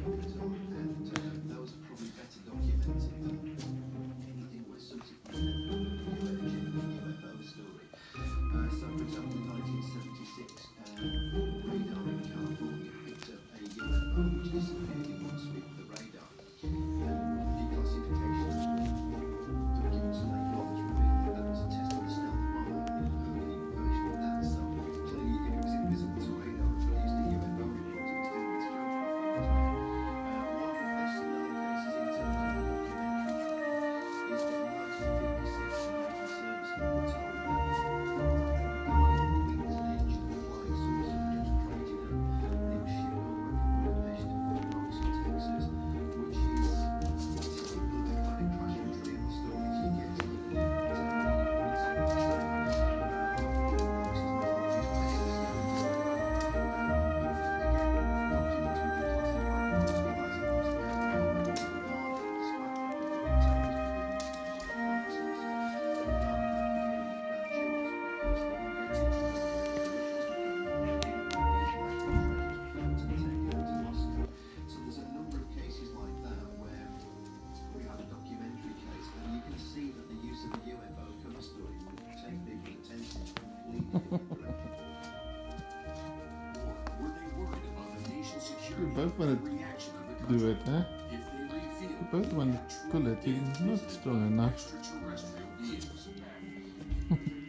Thank you. you both want to do it, huh? You both want to pull it. You're not strong enough.